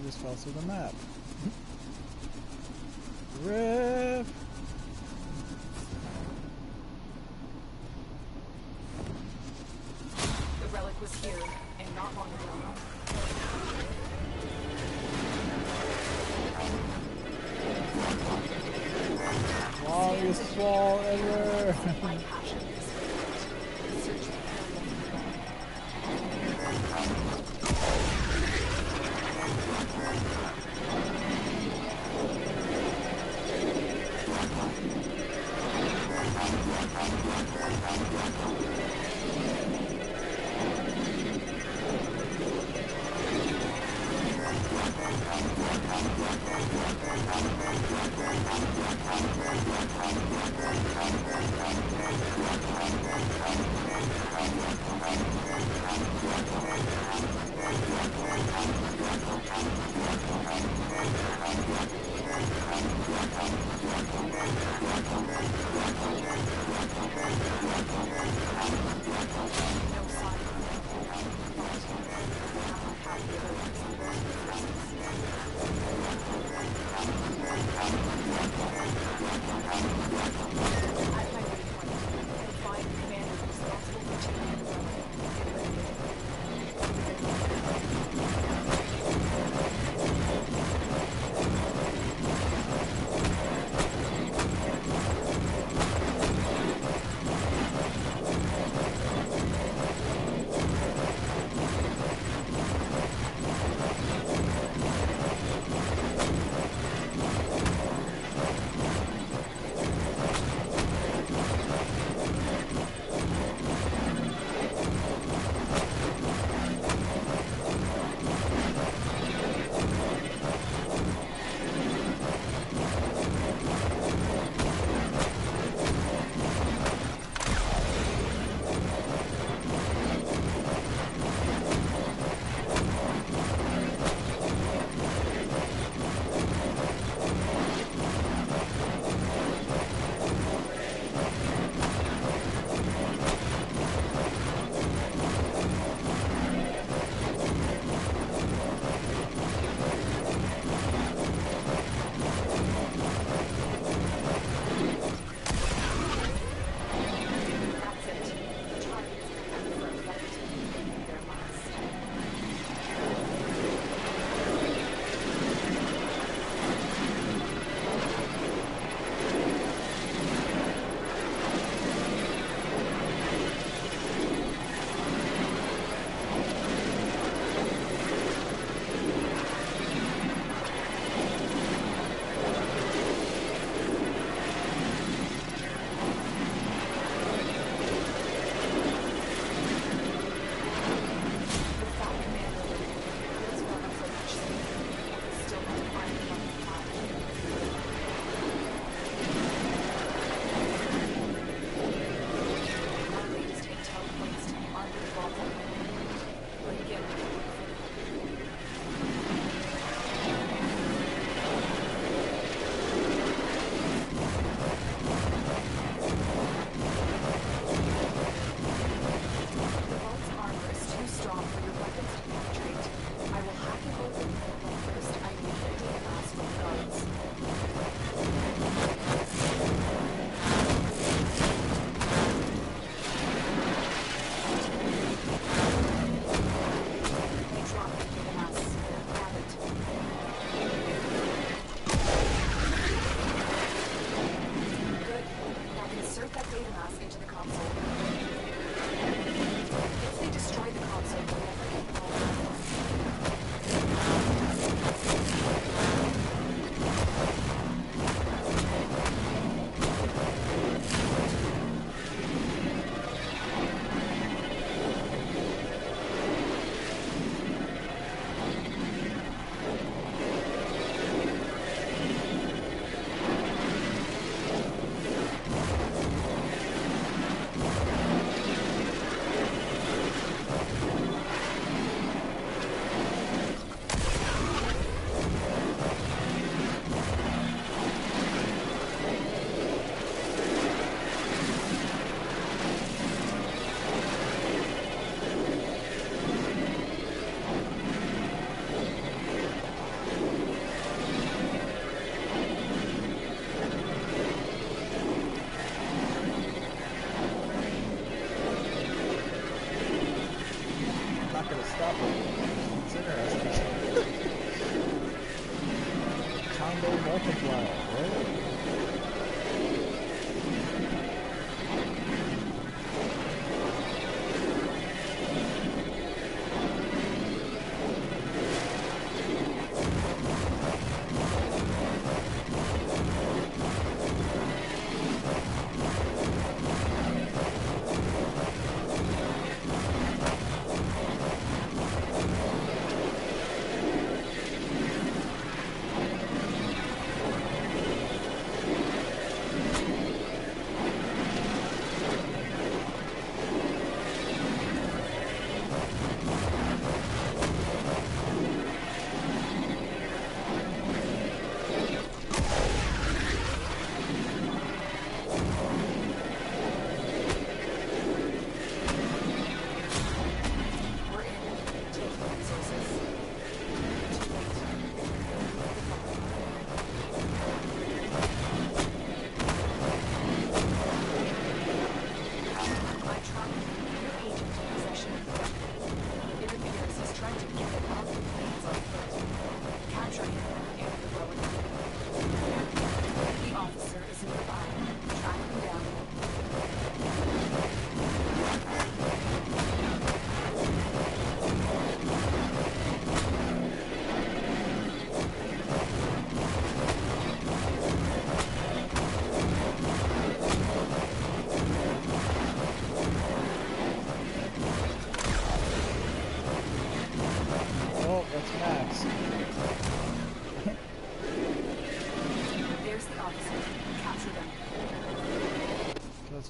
just fell through the map. Mm-hmm. Rip!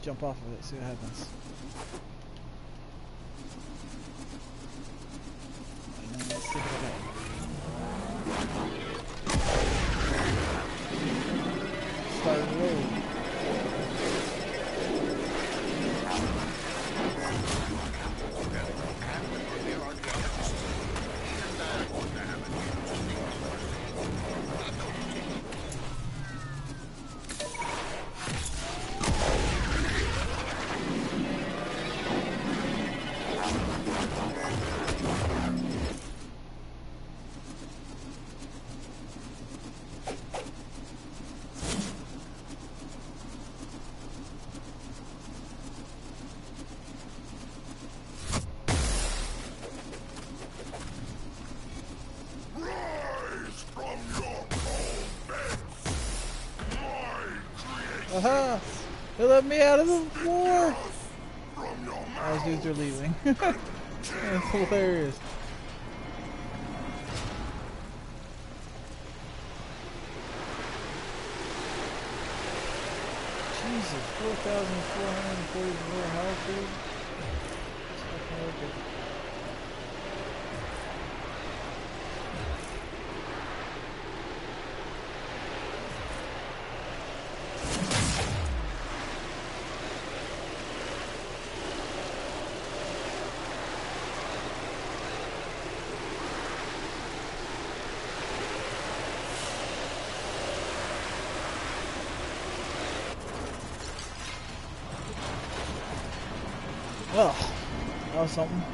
Jump off of it, see what happens. Let me out of the war! Those dudes are leaving. That's hilarious. Jesus, 4,444 health, dude. It's fucking wicked. Oh, that was something.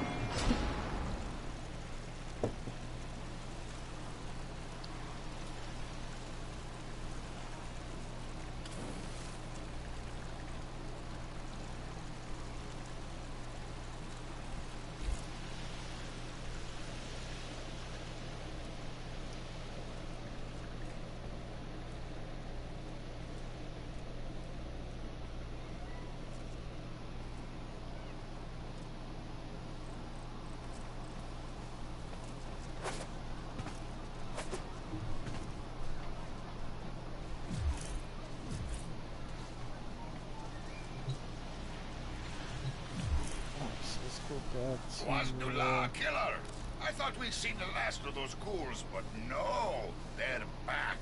So let's go back to. Wasnula killer. I thought we'd seen the last of those ghouls, but no, they're back.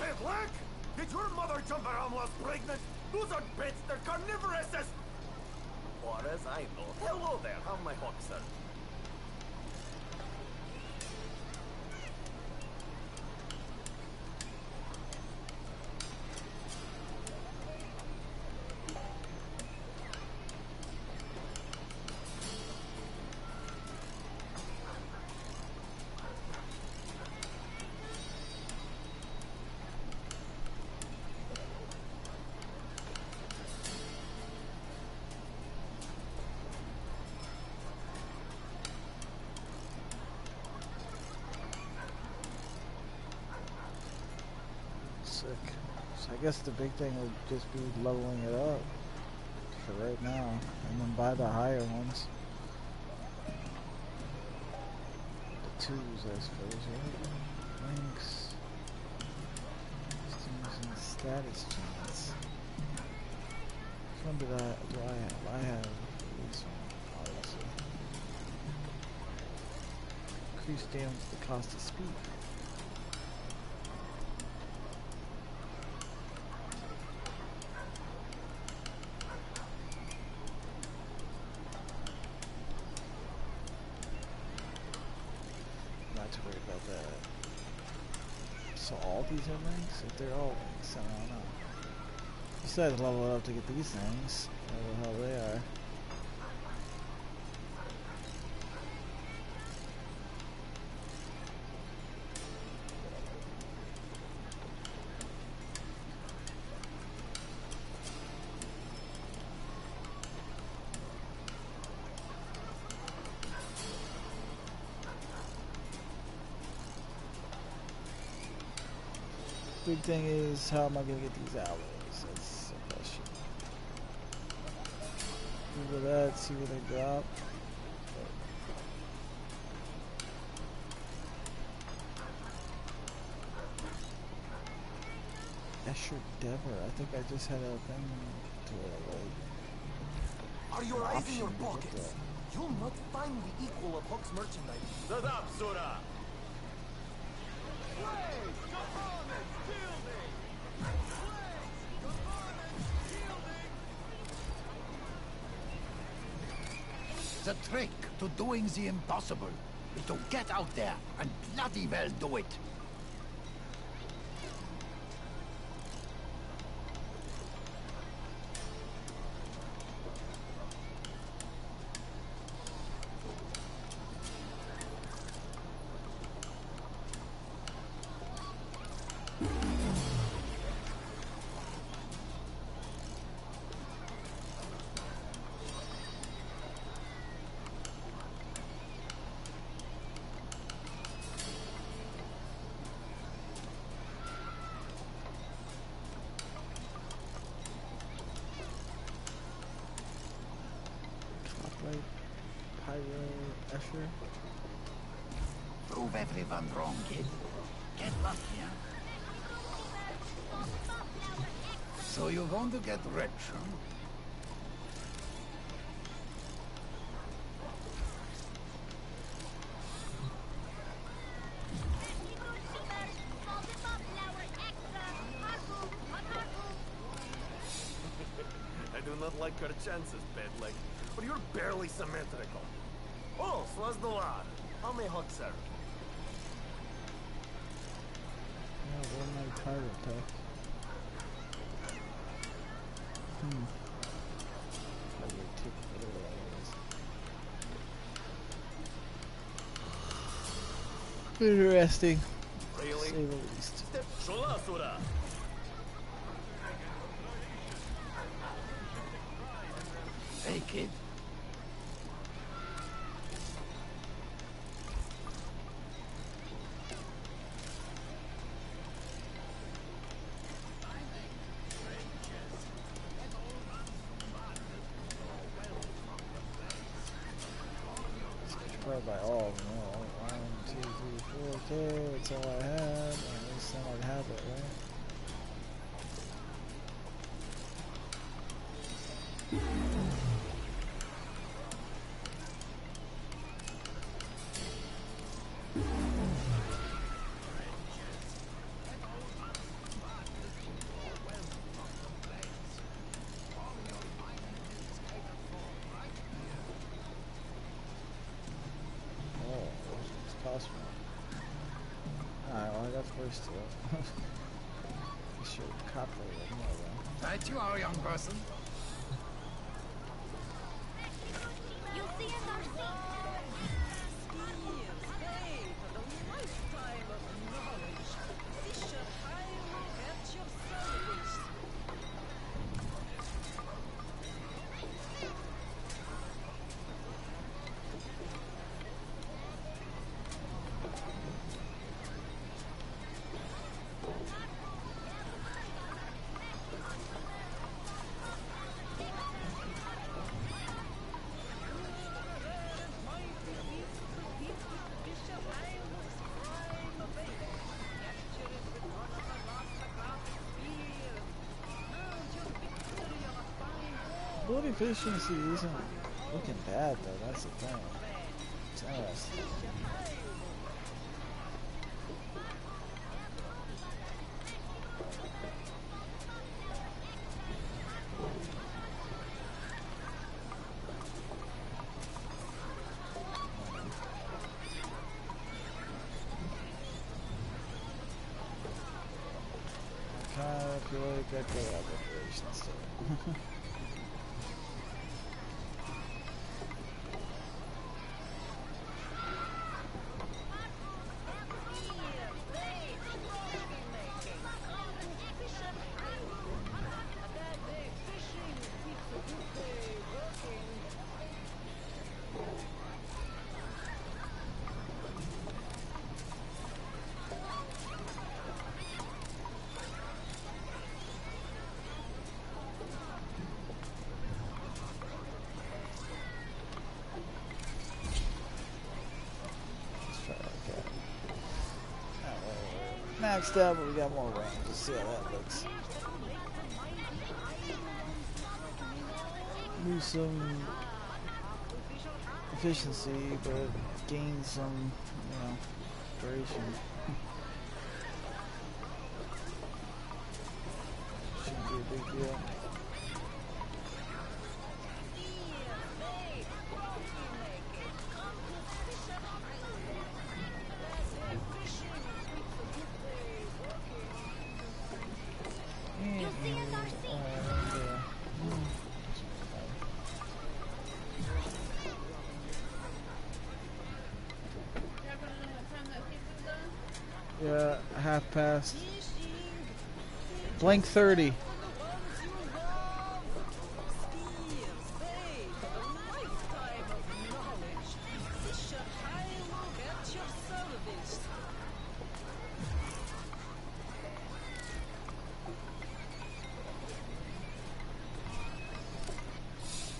Hey, Black! Did your mother jump around while pregnant? Those are bits, they're carnivorous as... Far as I know. Hello there, how my hawk, sir? Sick. So I guess the big thing would just be leveling it up for right now, and then buy the higher ones. The twos, I suppose, right? Links. Systems and status chance. Which one did I, do I have? I have this one, obviously. Increase damage the cost of speed. Not to worry about that. So all these If they're all links, I don't know. You to level up to get these things. Whatever the hell they are. Thing is how am I gonna get these alloys? That's the question. Google that, see what they drop. Escher Dever. I think I just had a thing to it. Like, Are your eyes in your pockets? You'll not find the equal of Hok's merchandise. Shut up, Sura! The trick to doing the impossible is to get out there and bloody well do it. So to get rich, huh? I do not like your chances, Bedleg, but you're barely symmetrical. Oh, Slazdolar. How may Hok serve? Yeah, one night pirate attack. Interesting, more. Alright, well I got two. I should copper. Right you are, a young person. Blood efficiency isn't looking bad though, that's the thing. It's interesting. Could have operations Maxed but we got more range. Let's see how that looks. Lose some efficiency, but gain some, you know, duration. Blank 30.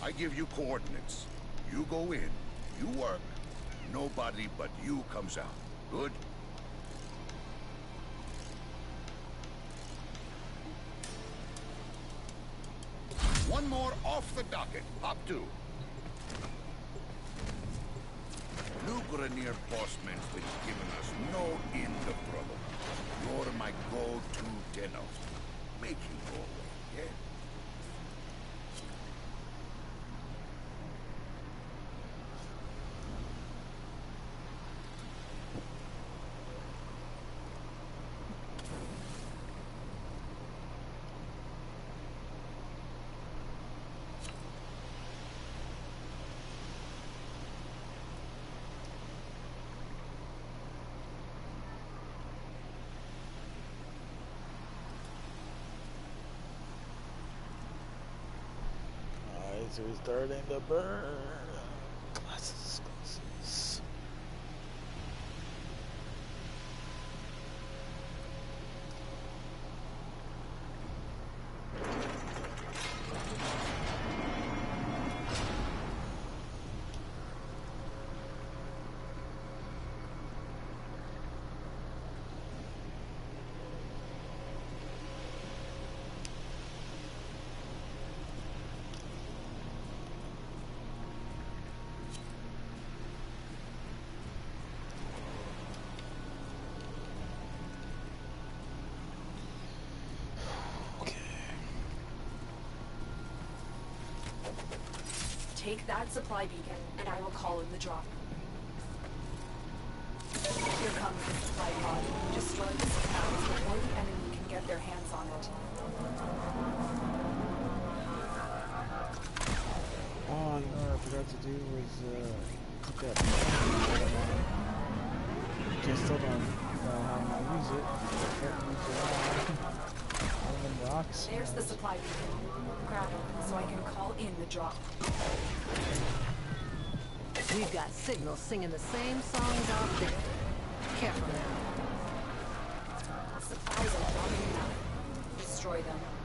I give you coordinates. You go in, you work. Nobody but you comes out. Good? Docket. Hop two. New Grineer Bossman's been giving us no end of trouble. You're my go-to Tenno. Make him go away, yeah? We're starting to burn. Take that supply beacon, and I will call in the drop. Here comes the supply pod. Destroy the supplies before the enemy can get their hands on it. Oh, what I forgot to do was uh, put that. Just know how to use it. Can't use it all. All them rocks. There's the supply beacon. Grab it so I can call in the drop. We've got signals singing the same songs out there. Careful now. Supplies are dropping now. Destroy them.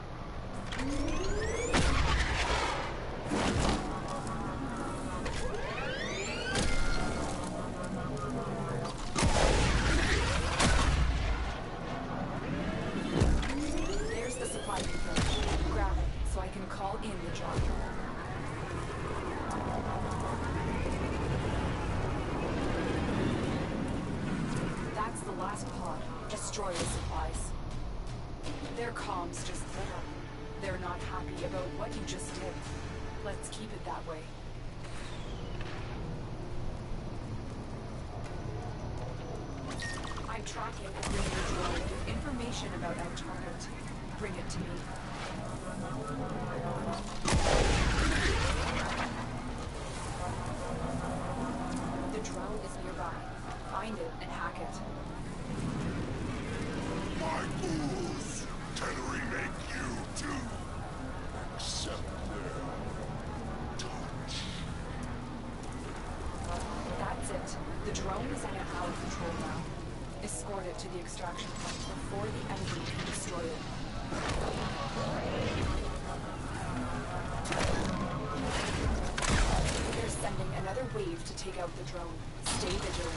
take out the drone. Stay vigilant.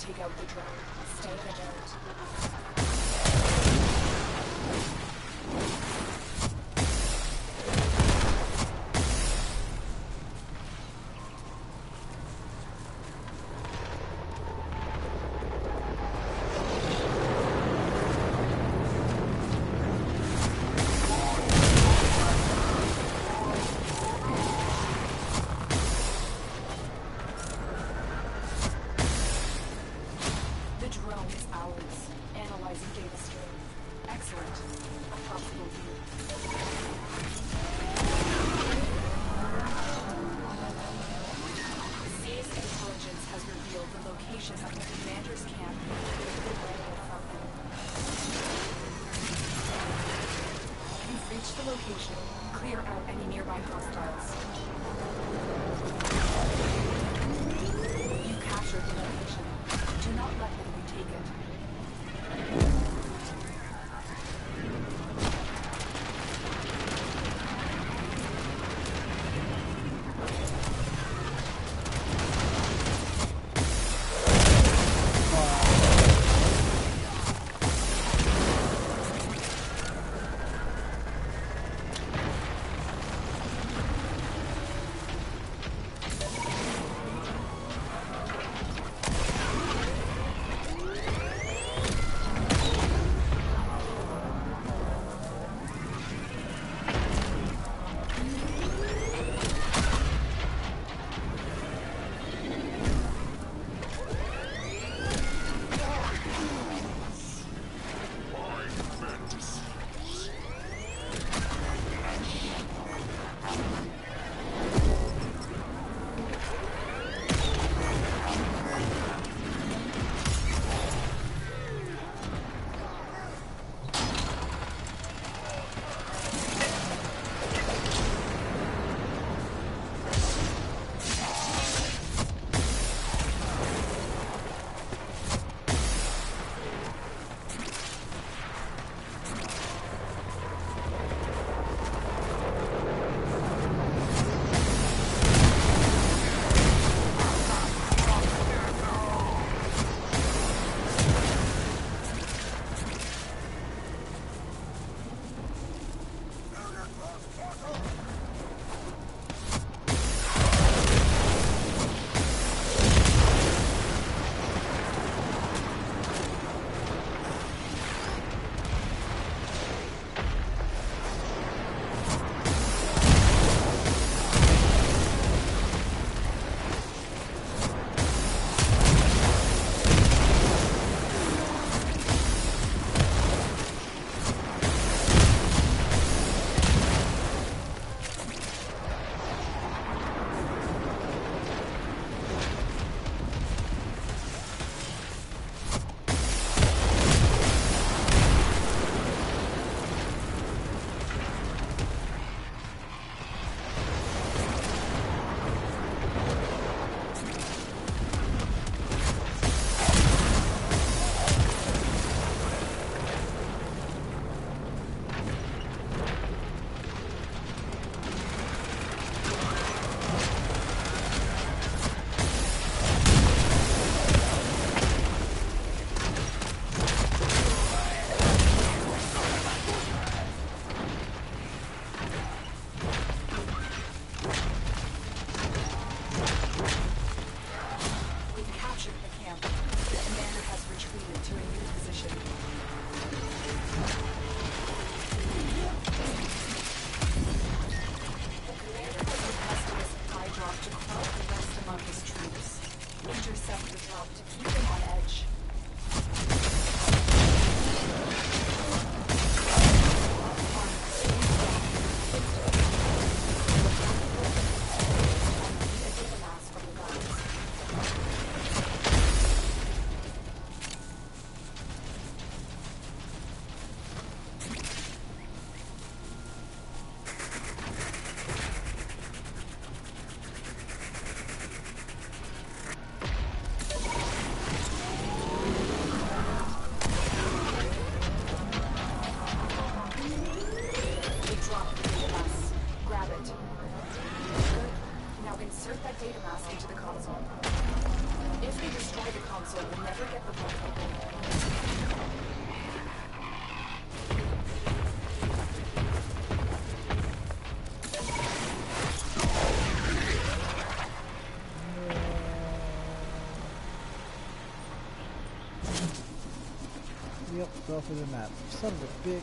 take out the dragon. Yep, go for the map. Son of a big.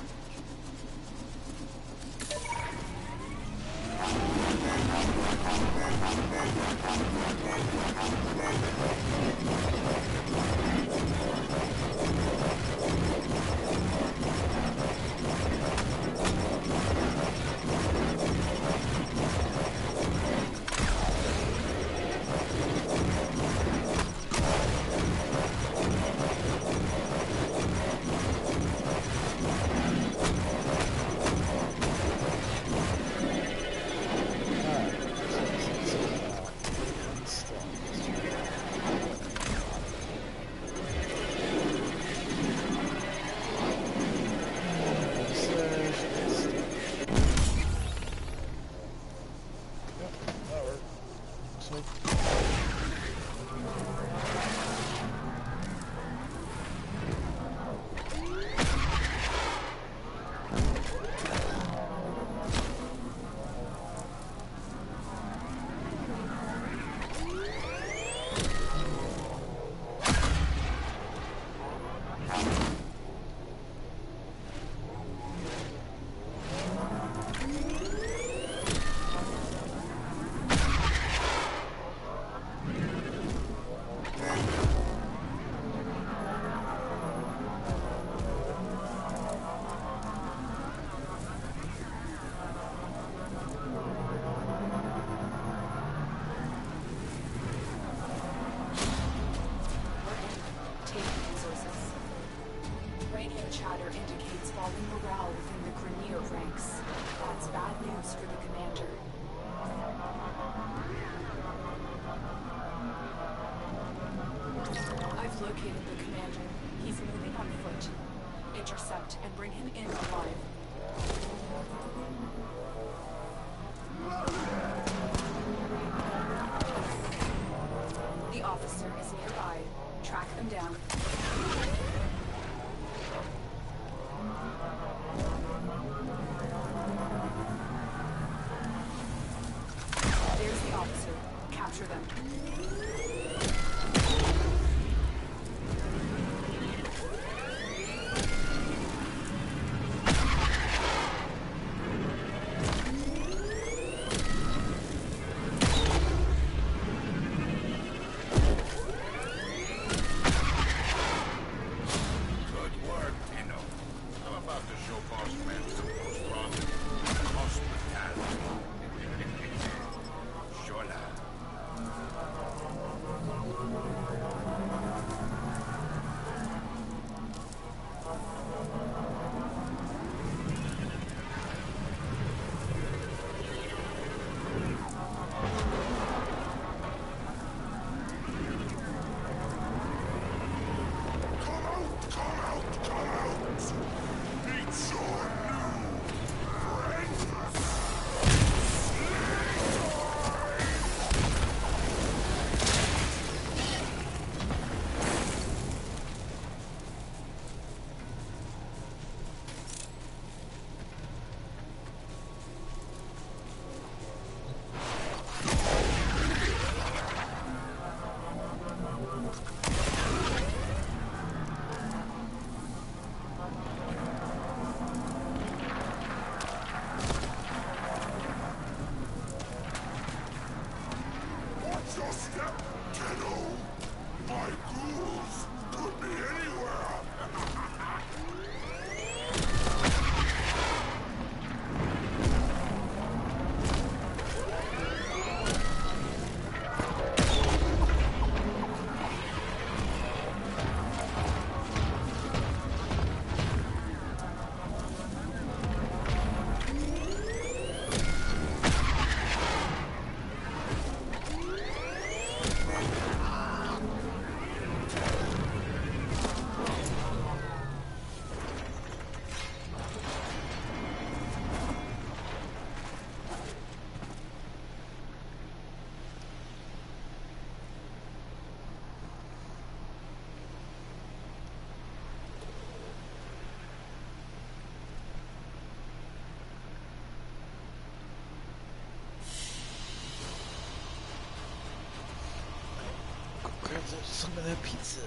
Some of that pizza.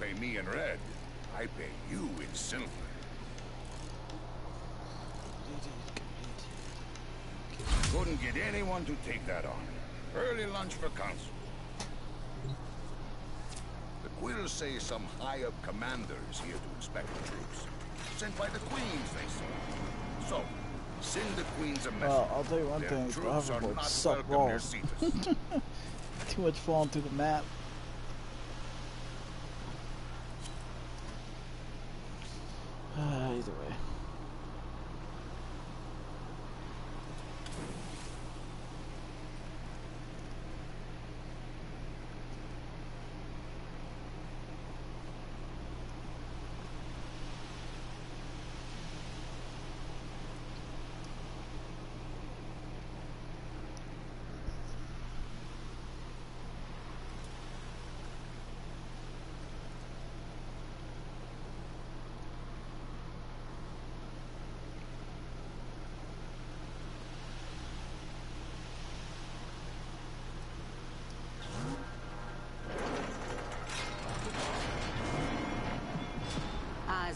Pay me in red, I pay you in silver. Couldn't get anyone to take that on. Early lunch for council. The Quills say some high-up commander is here to inspect the troops. Sent by the Queens, they say. So, send the Queens a message. Well, I'll tell you one Their thing, the troops are hoverboards not suck balls. Too much falling through the map.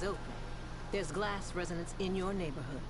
Eyes open. There's glass resonance in your neighborhood.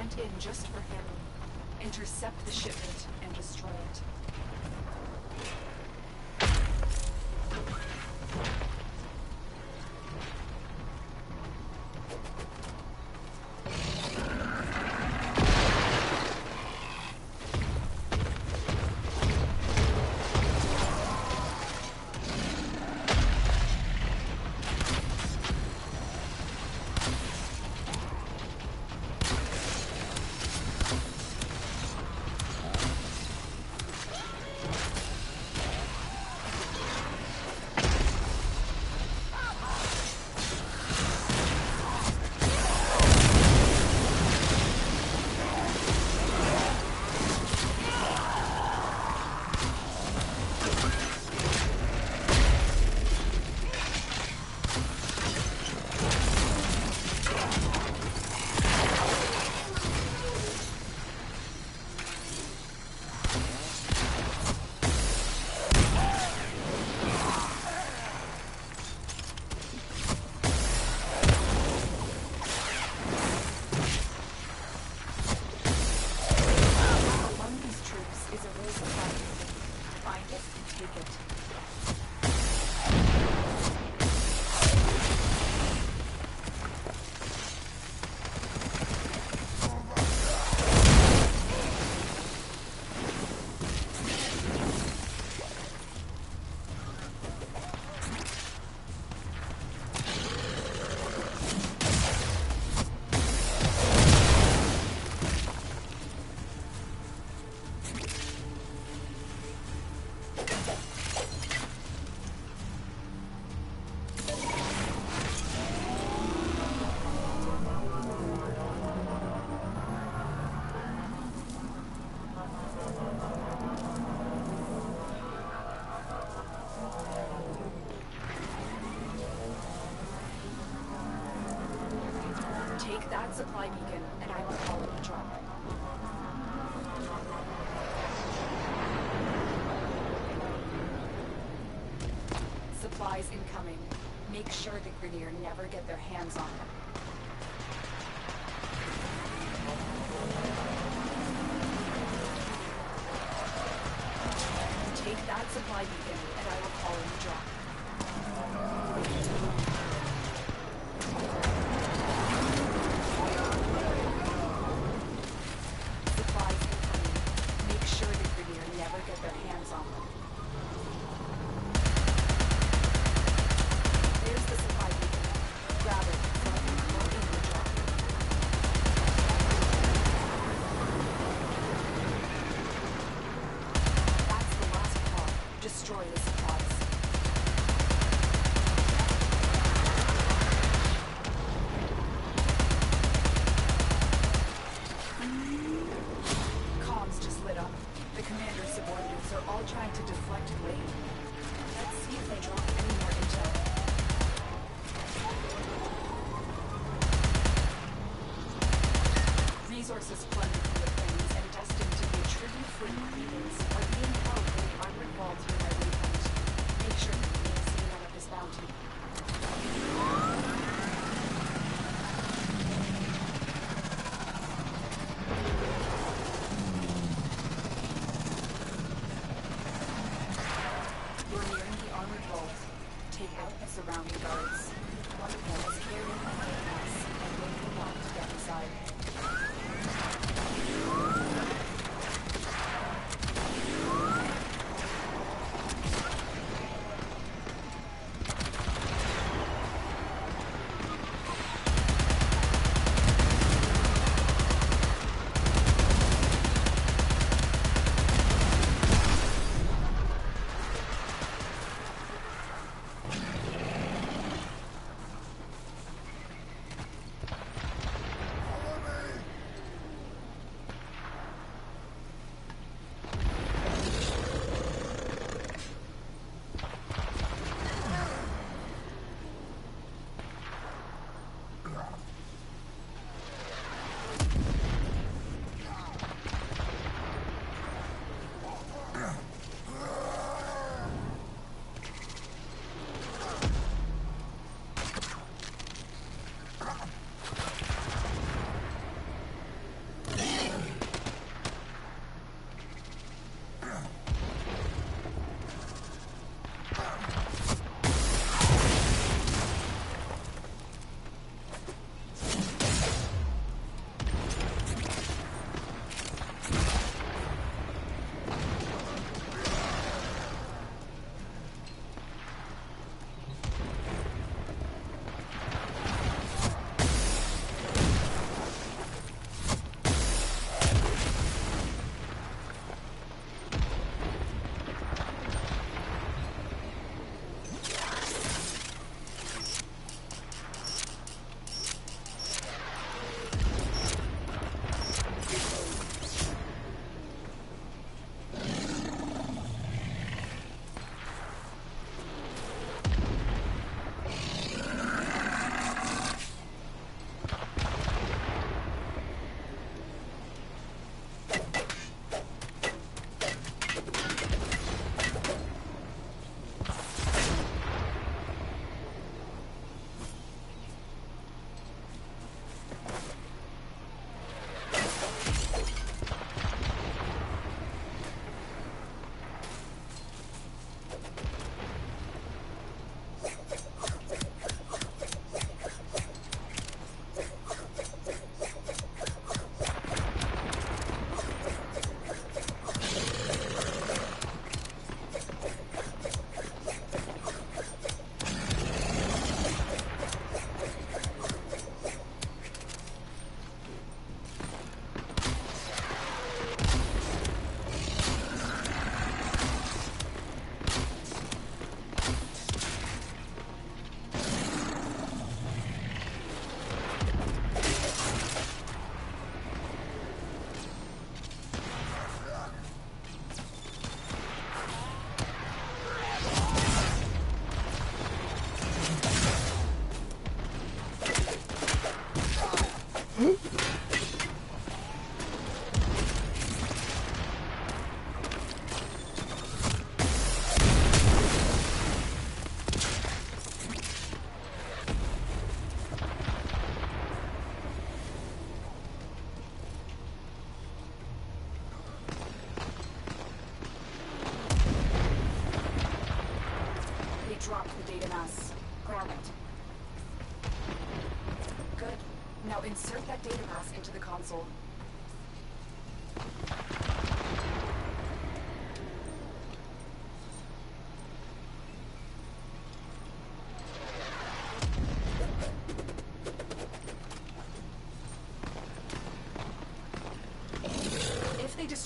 sent in just for him. Intercept the shipment. You're never get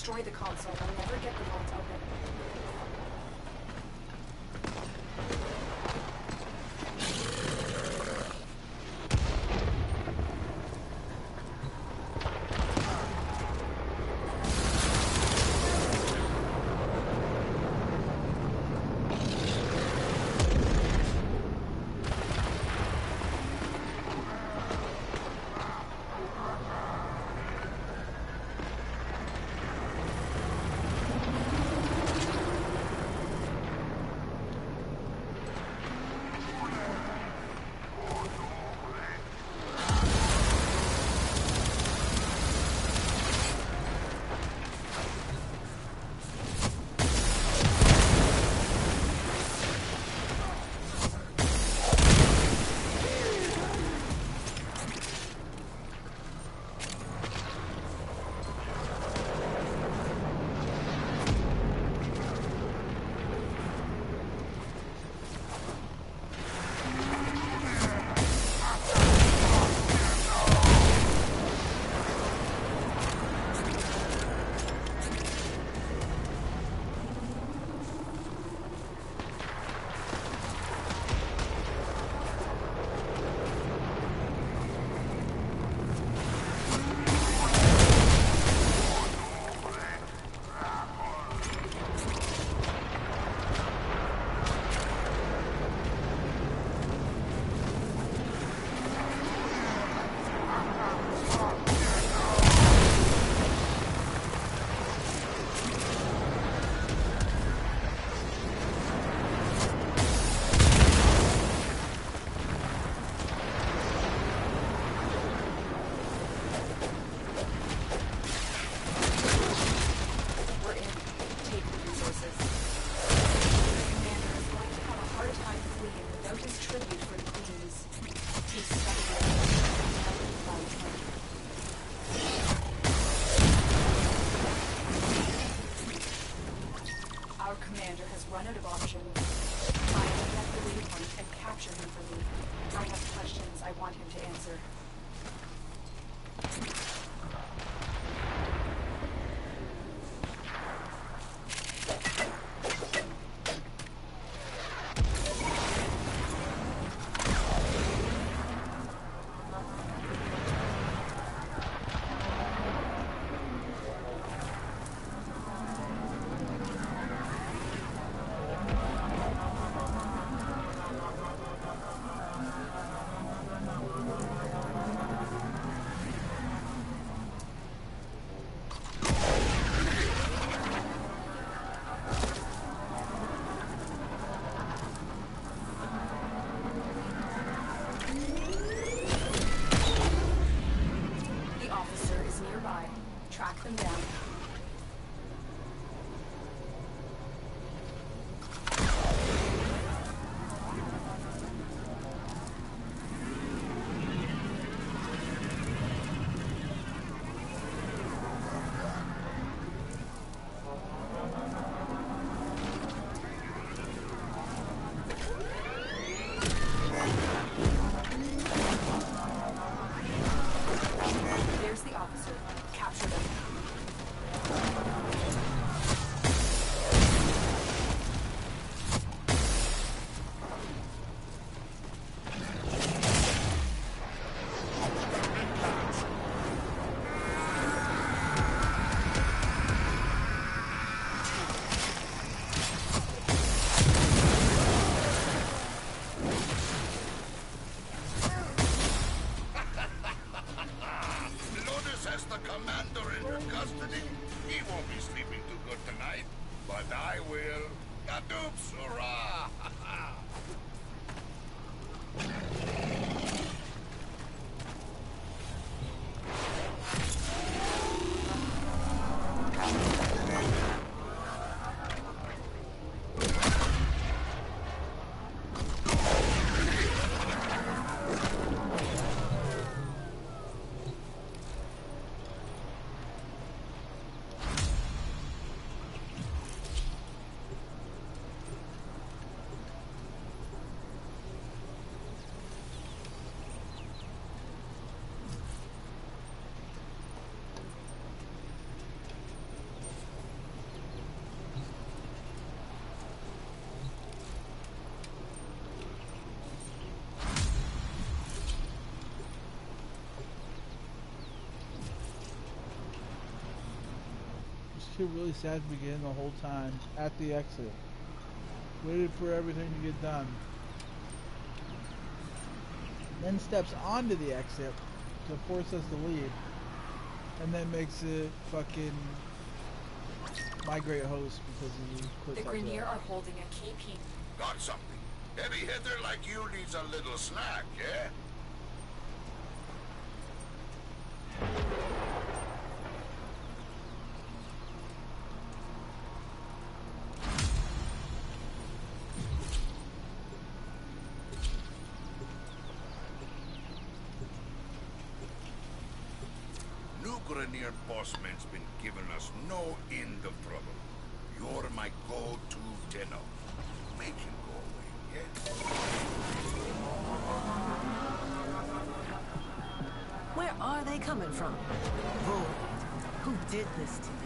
destroy the console, actually really sad to begin the whole time at the exit. Waited for everything to get done. Then steps onto the exit to force us to leave. And then makes it fucking migrate host because he The quits after Grineer are holding a KP. Got something. Heavy hitter like you needs a little snack, yeah? New Grineer bossman's been giving us no end of trouble. You're my go-to tenno. Make him go away, yeah? Where are they coming from? Void. Who did this to them?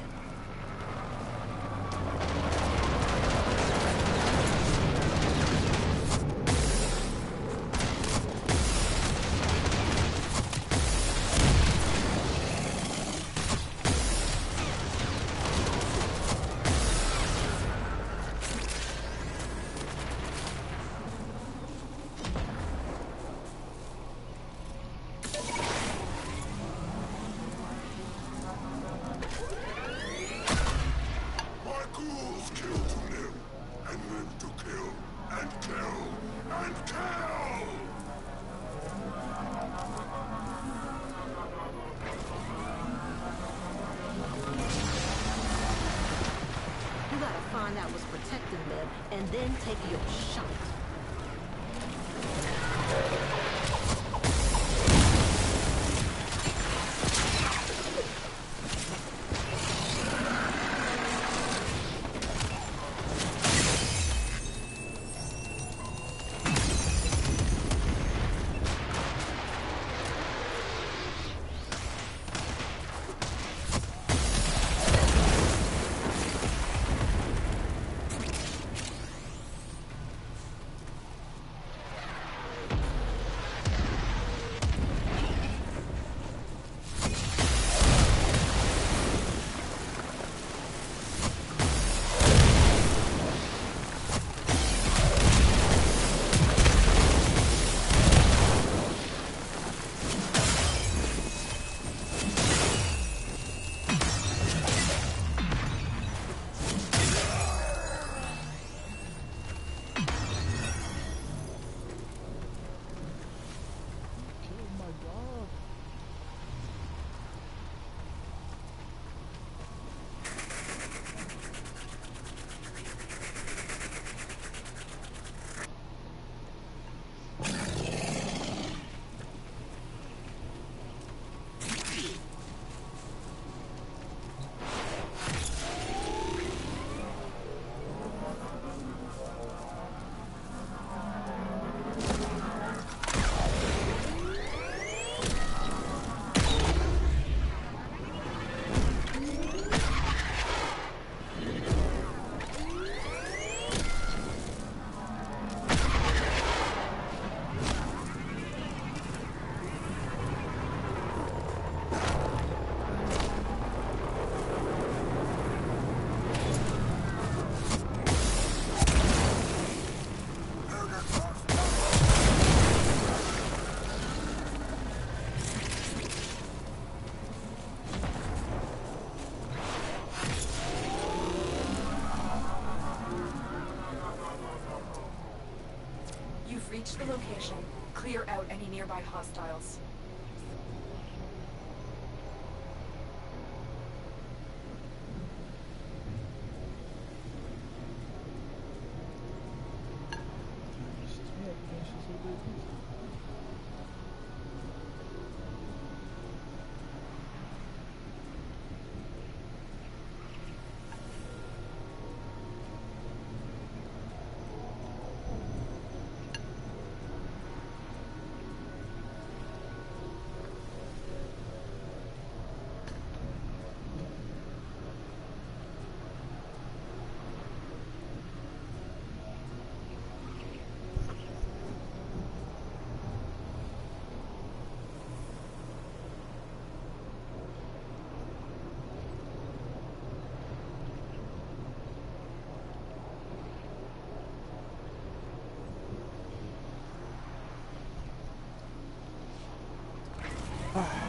Ah.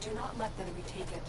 Do not let them retake it.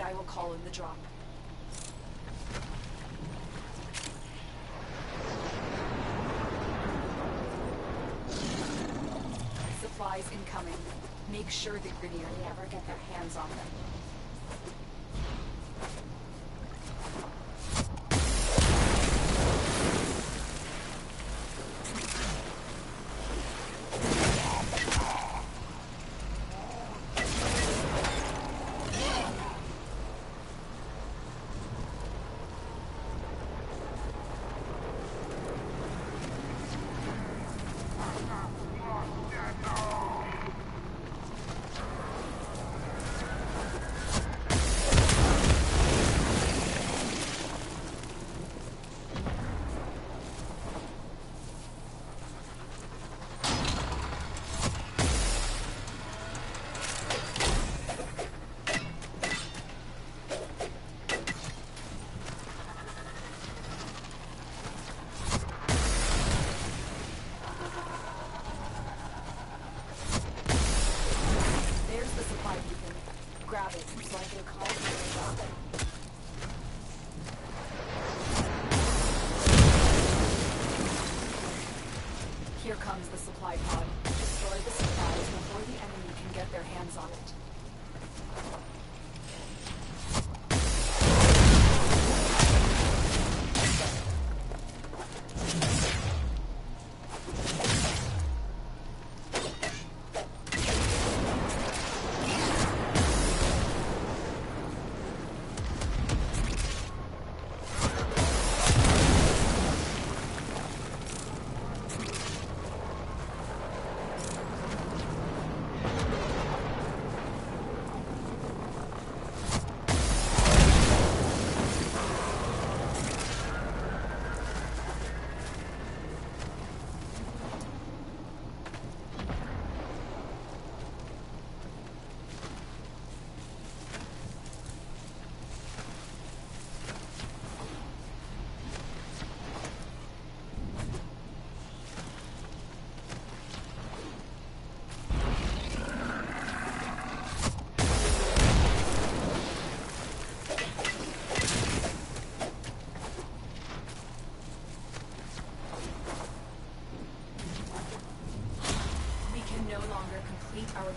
And I will call in the drop. Supplies incoming. Make sure the Grineer never get their hands on them.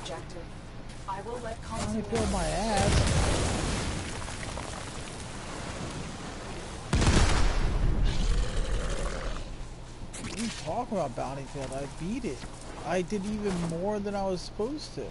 Objective. I will let I Consul feel my ass. What are you talking about, Bounty Field? I beat it. I did even more than I was supposed to.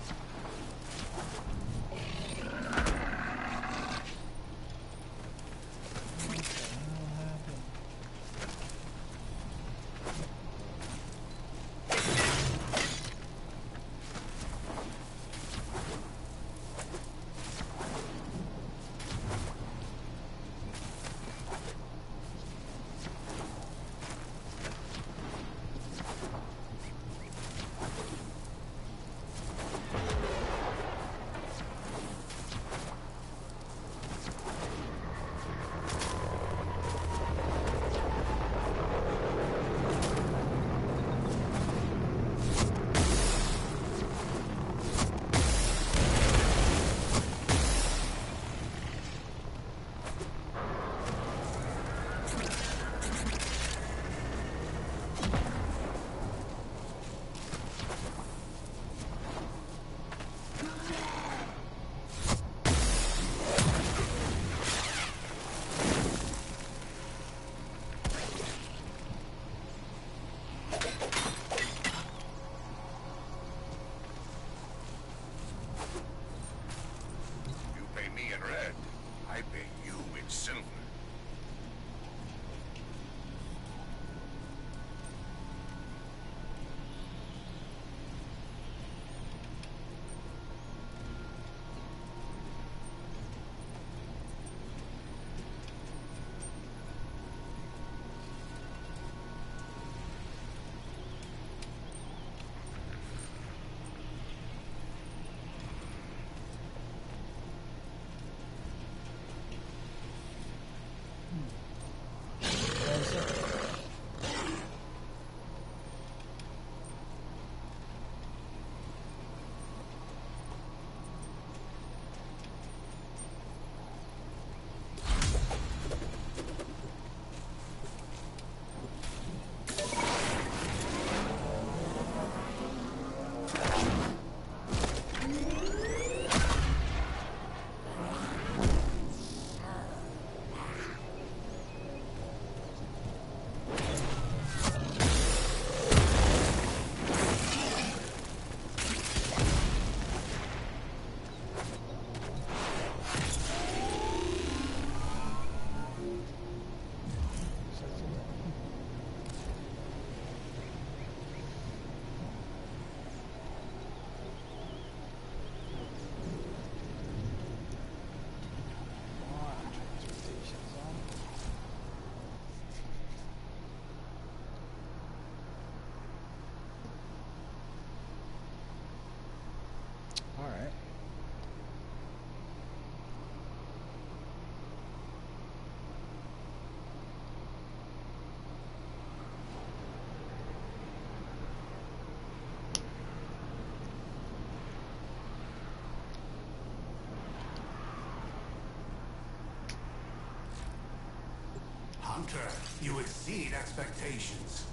Hunter, you exceed expectations.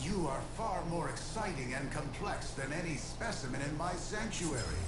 You are far more exciting and complex than any specimen in my sanctuary.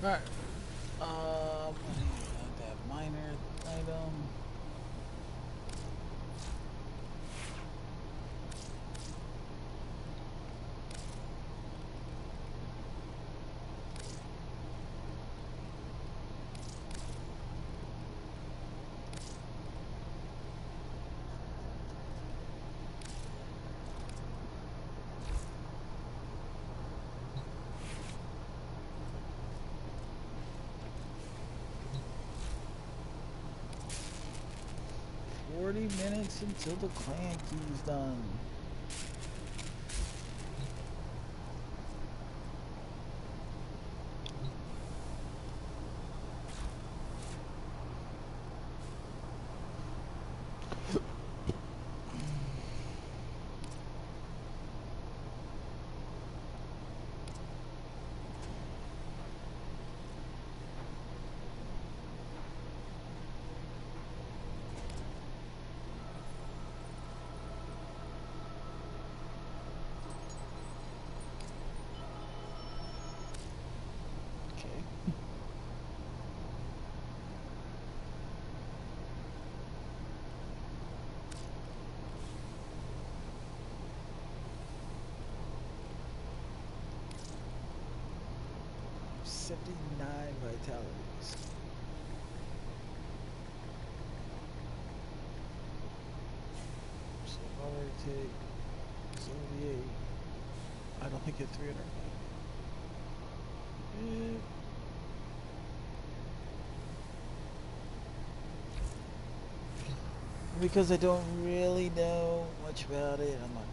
Alright. Um, that minor item. Forty minutes until the clan key's done. 79 vitalities. So I'm going to take 78. I don't think it's 300. Because I don't really know much about it, I'm not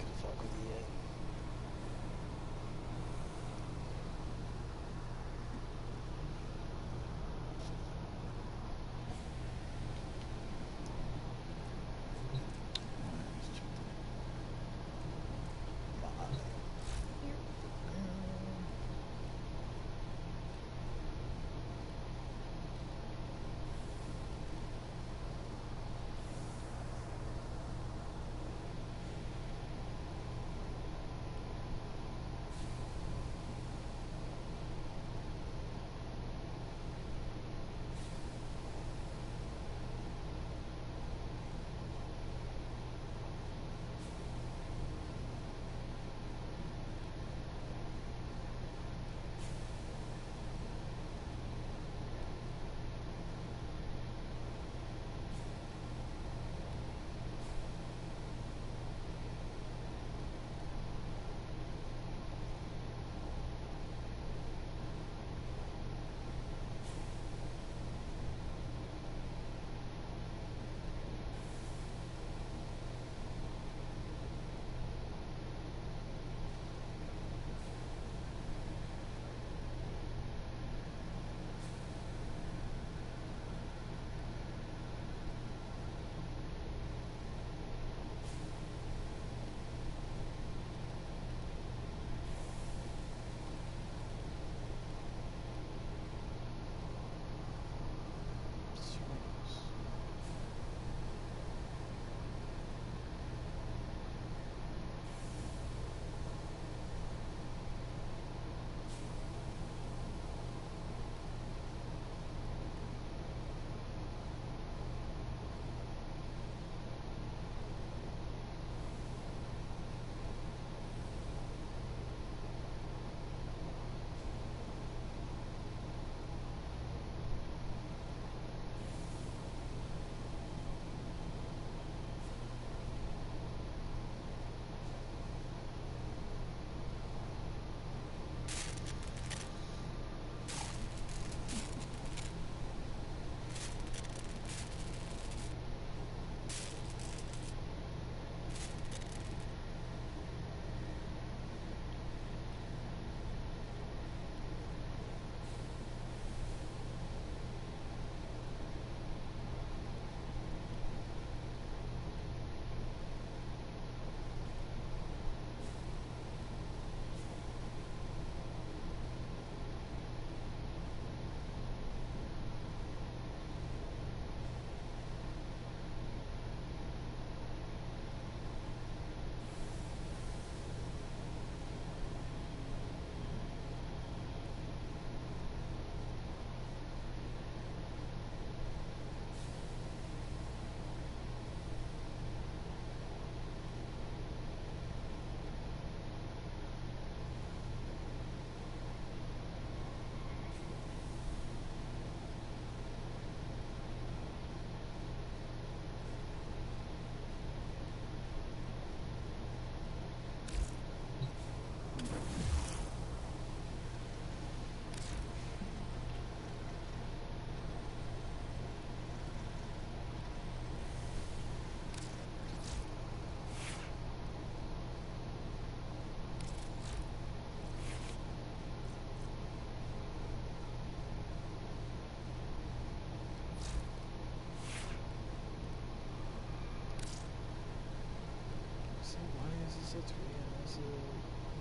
is I said to you, it's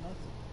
nothing.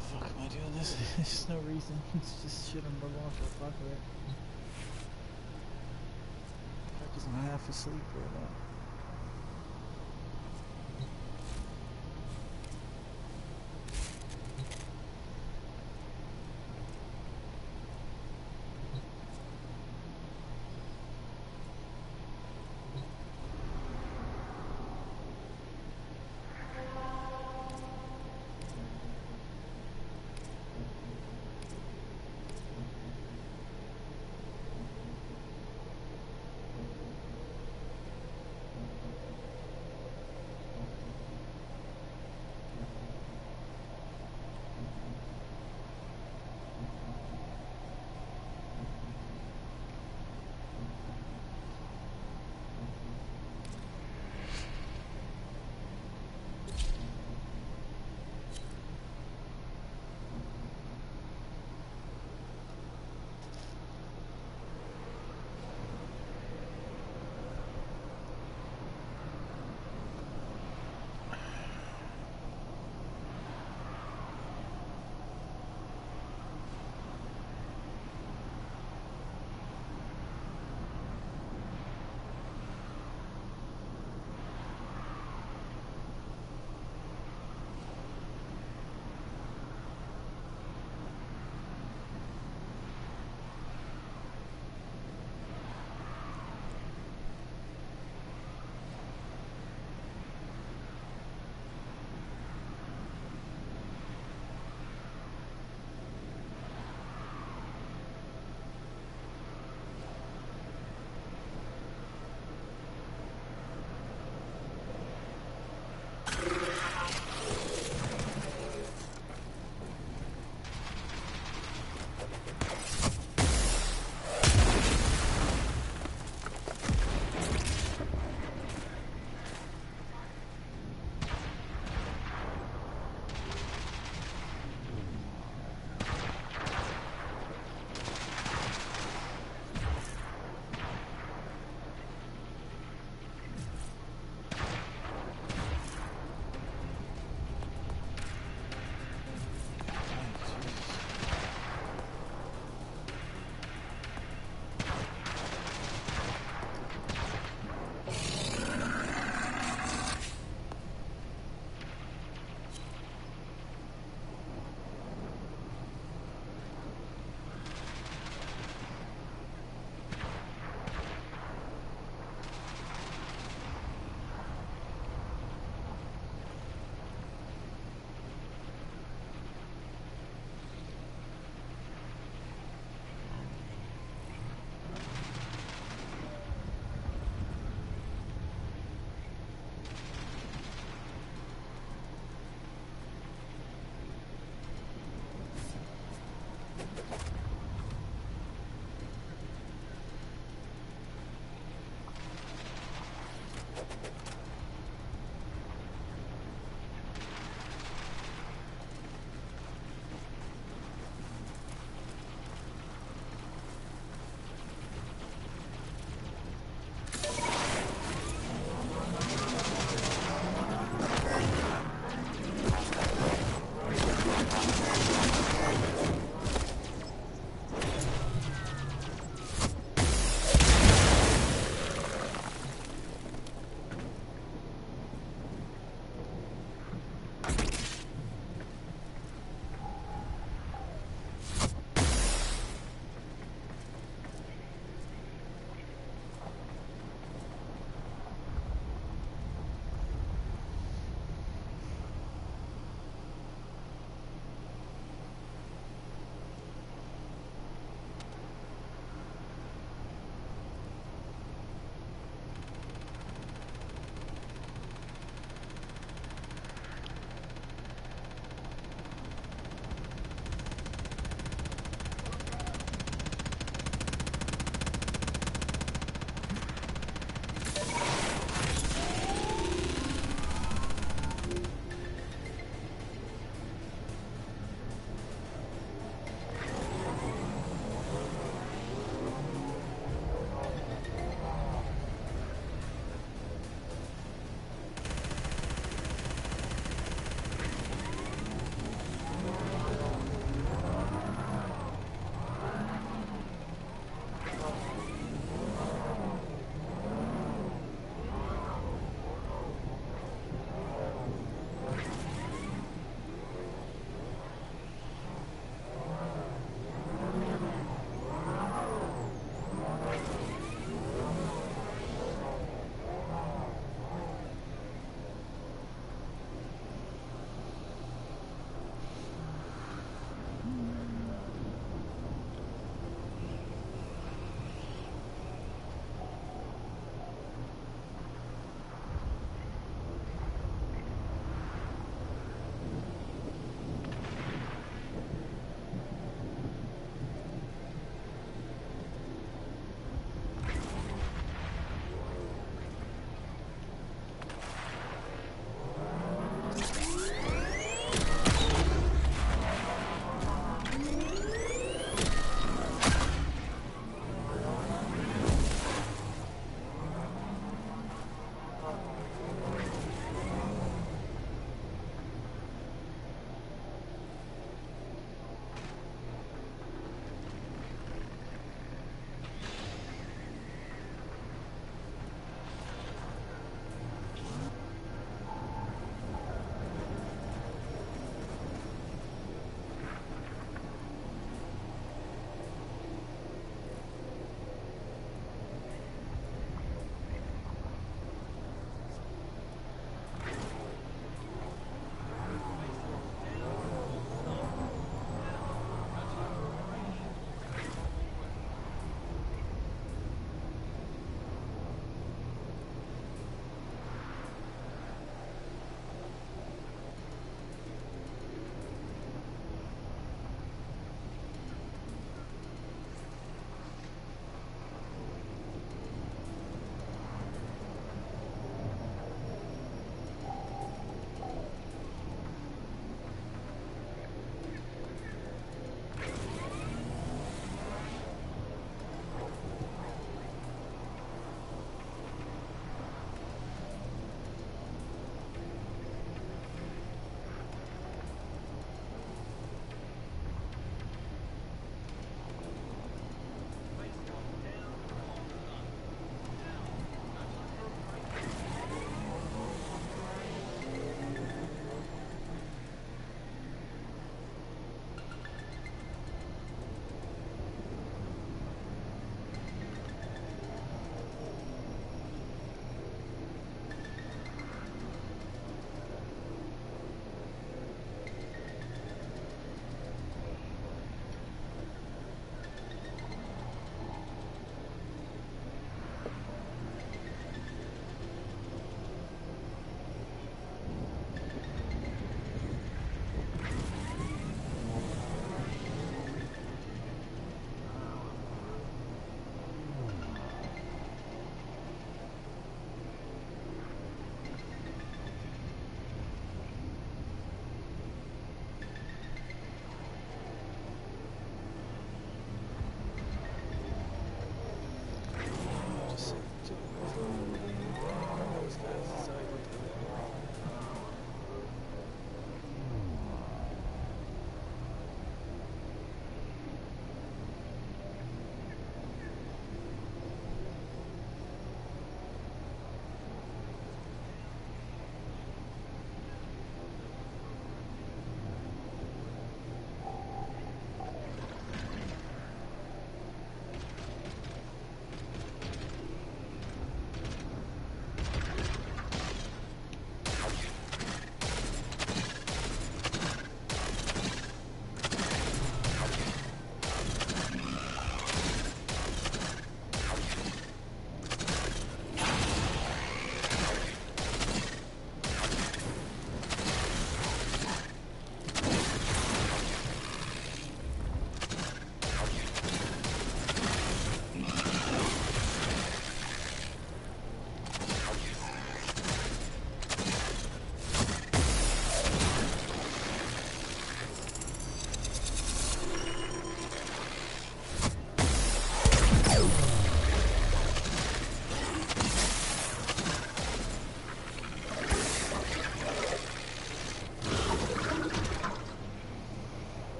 Fuck am I doing this? There's no reason. It's just shit the wall for the fuck of it. Because I'm half asleep right now.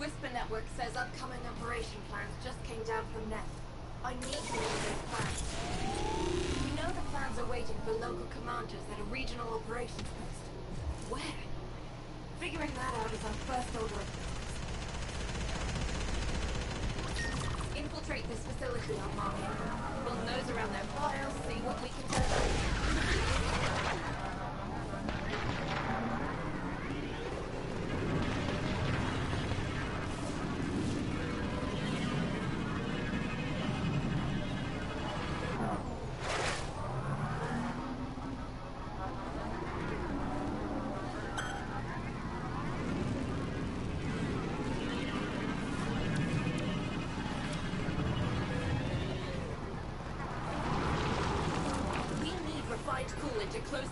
Network says upcoming operation plans just came down from Nef. I need to know those plans. We know the plans are waiting for local commanders at a regional operations post. Where? Figuring that out is our first order of business. Infiltrate this facility, Armani. We'll nose around their files, see what we can to close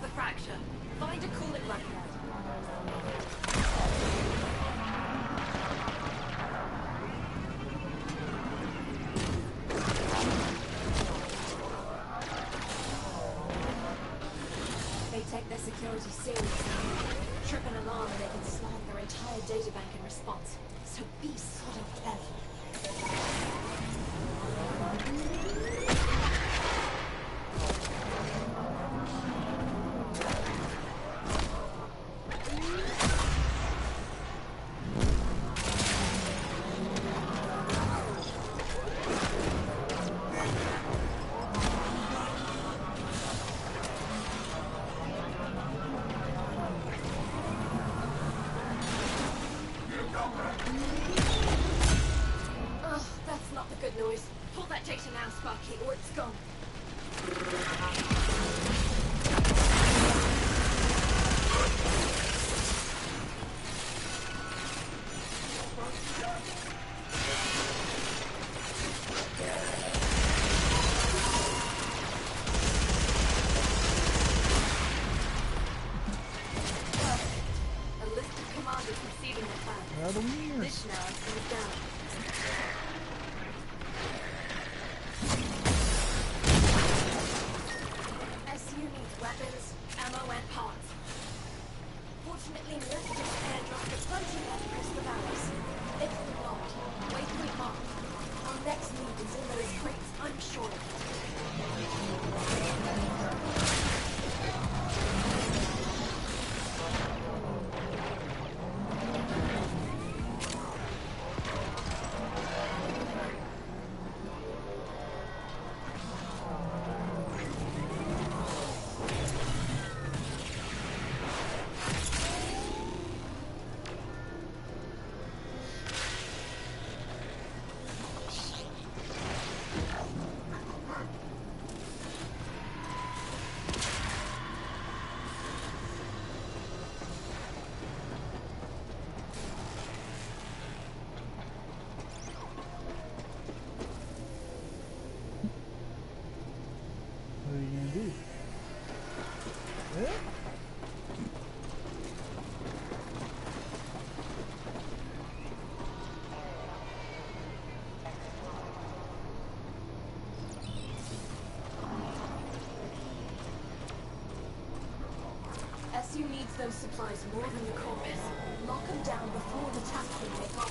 those supplies more than the Corpus. Lock them down before the task can take off.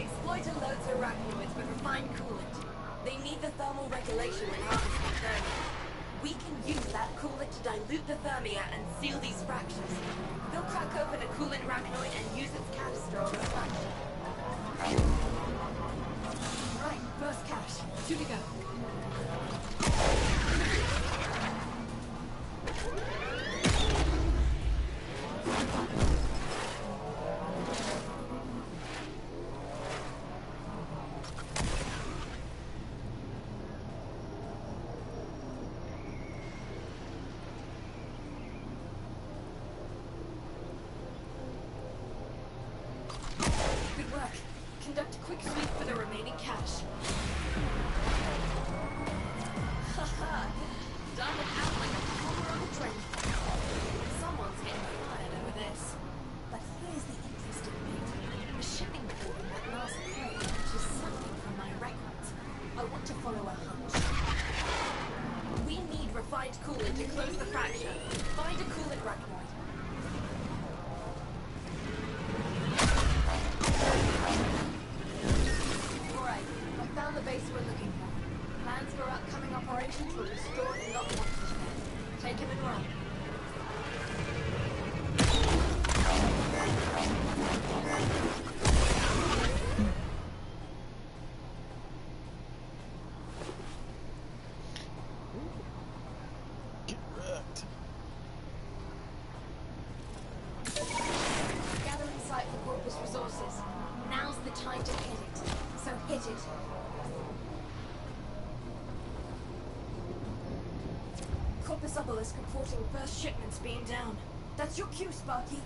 Exploiter loads arachnoids with refined coolant. They need the thermal regulation when harvesting thermia. We can use that coolant to dilute the thermia and seal these fractures. Desligar. Being down. That's your cue, Sparky.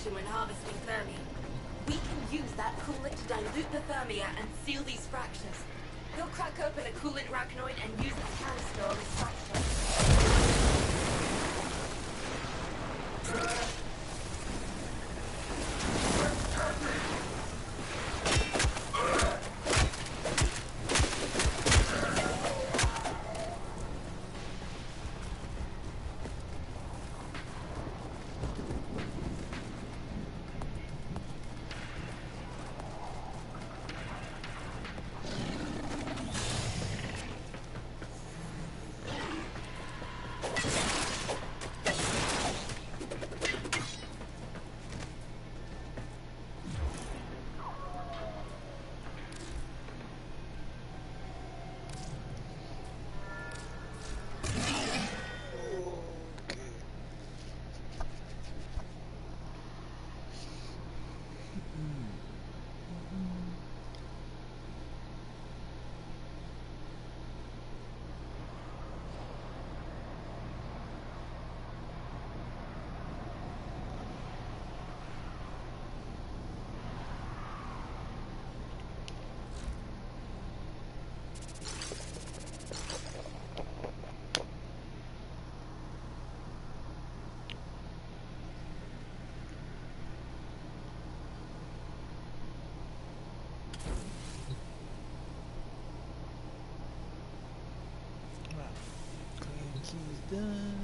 Regulation when harvesting thermia. We can use that coolant to dilute the thermia and seal these fractures. He'll crack open a coolant arachnoid and use the canister on his fracture. Keys done.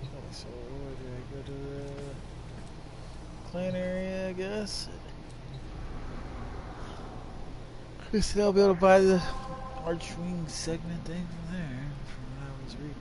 Okay, so where do I go to the clan area, I guess? Guess I'll be able to buy the Archwing segment thing from there, from what I was reading.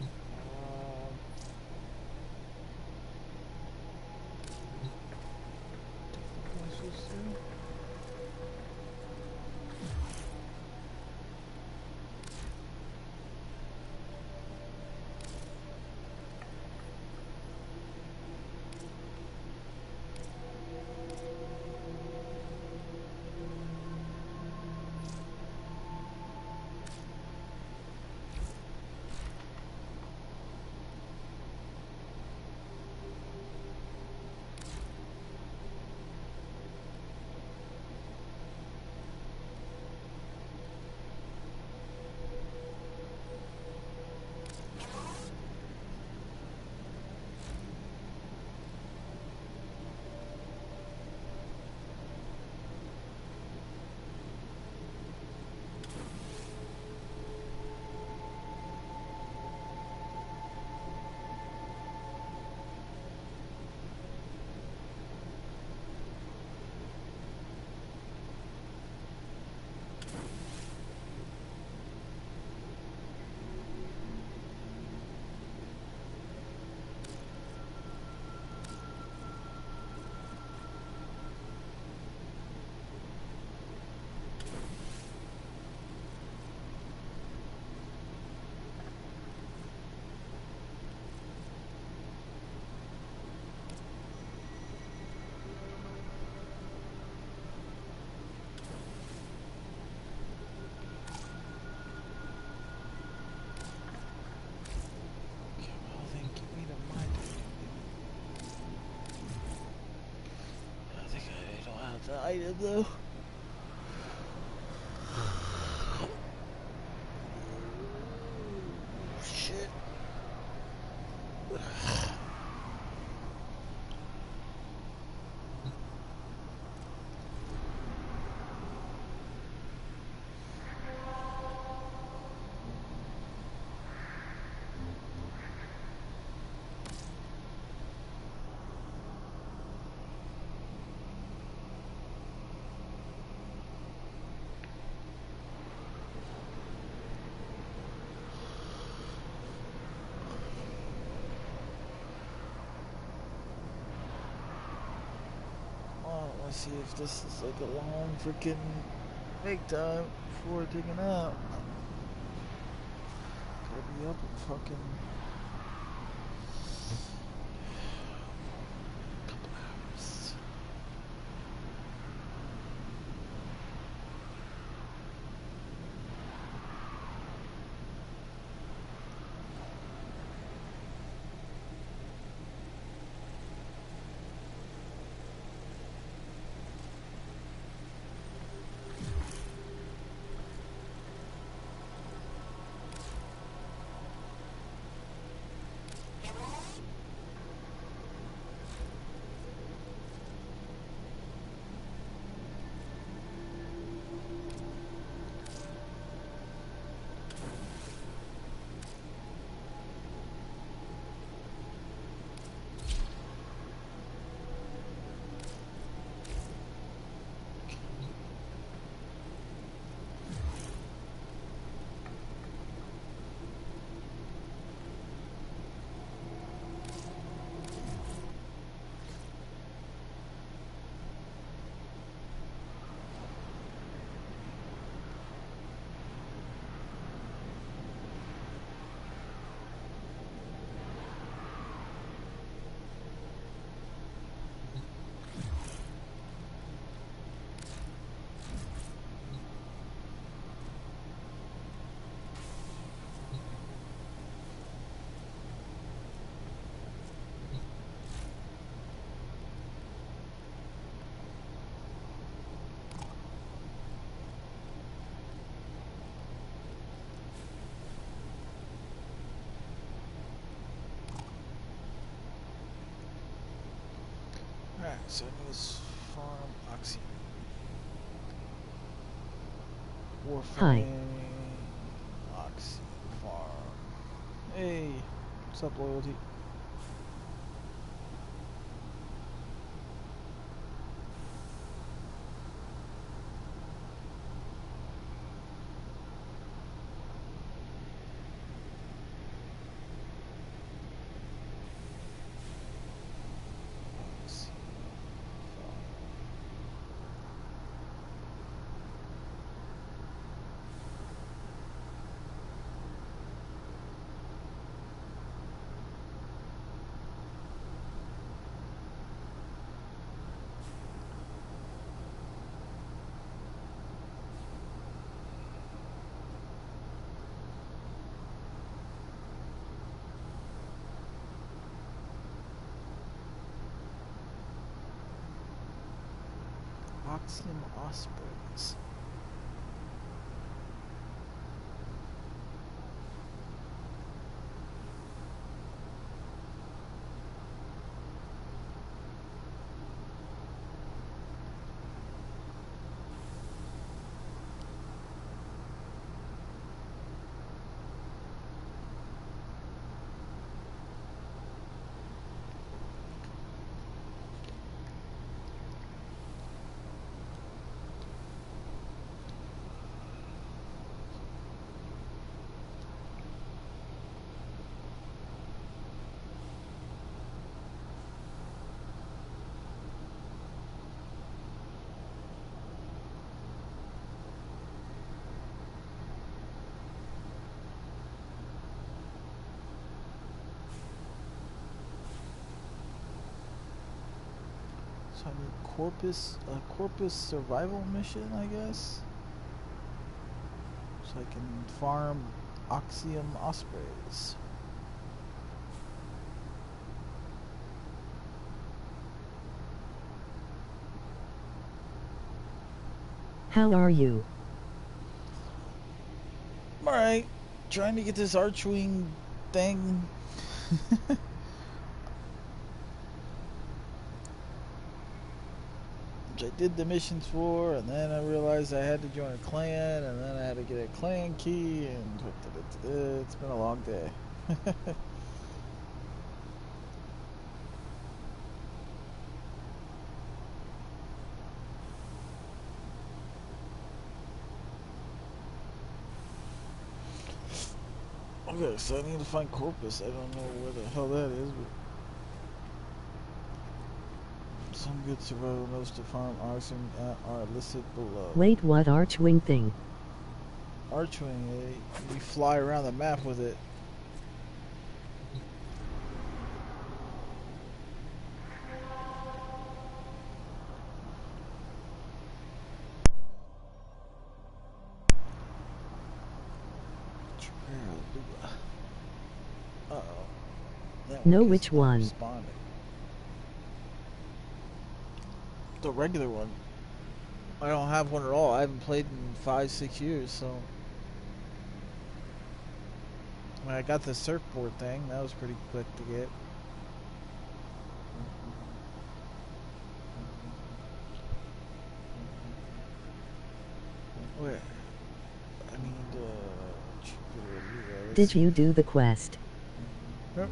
Um, what's this do? the item though. Shit. See if this is like a long freaking make time before taking out. Gotta be up and fucking. It farm oxy. Warframe oxy farm. Hey, what's up, loyalty? Oxy farm. Oxium ospreys. So I need Corpus, a Corpus survival mission, I guess. So I can farm Oxium ospreys. How are you? I'm alright. Trying to get this Archwing thing. Which I did the missions for, and then I realized I had to join a clan, and then I had to get a clan key, and it's been a long day. Okay, so I need to find Corpus. I don't know where the hell that is, but some good survival notes to farm oxen are listed below. Wait, what Archwing thing? Archwing, eh? you fly around the map with it. Know which one? Responding. The regular one. I don't have one at all. I haven't played in five, six years, so. When I got the surfboard thing, that was pretty quick to get. Where? I need, uh, Did you do the quest? Yep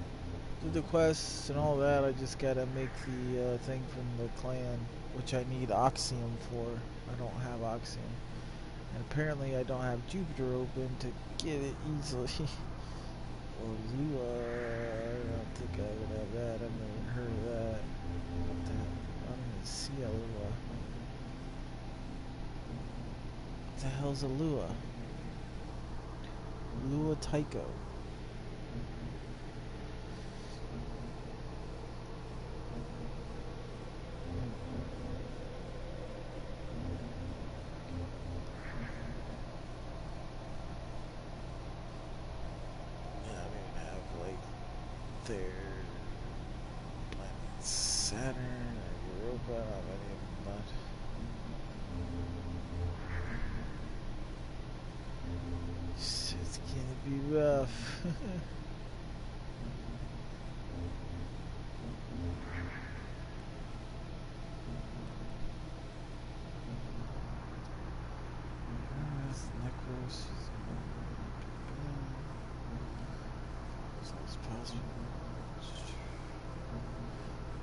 do the quests and all that, I just gotta make the uh, thing from the clan, which I need Oxium for. I don't have Oxium. And apparently I don't have Jupiter open to get it easily. or Lua, I don't think I would have that. I've never heard of that. I don't even see a Lua. What the hell's a Lua? Lua Tycho.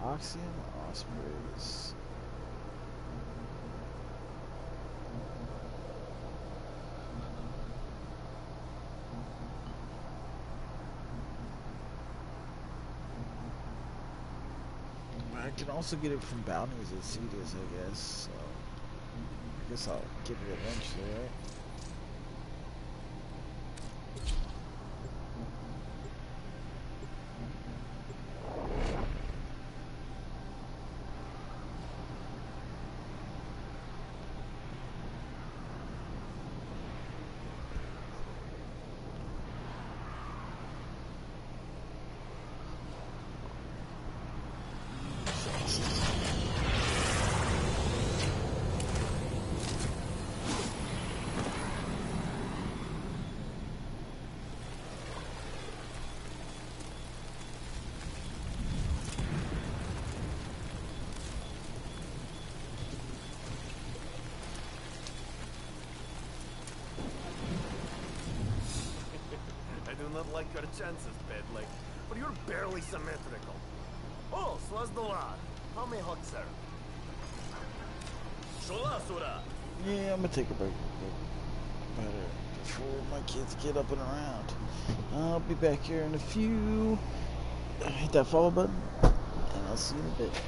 Oxium Ospreys. I can also get it from bounties at Cetus, I guess. So I guess I'll get it eventually, right? not like your chances, Bedley. But you're barely symmetrical. Oh, Swazdolad. How may hot sir? Shola Sura. Yeah, I'm gonna take a break. Better before my kids get up and around. I'll be back here in a few. Hit that follow button, and I'll see you in a bit.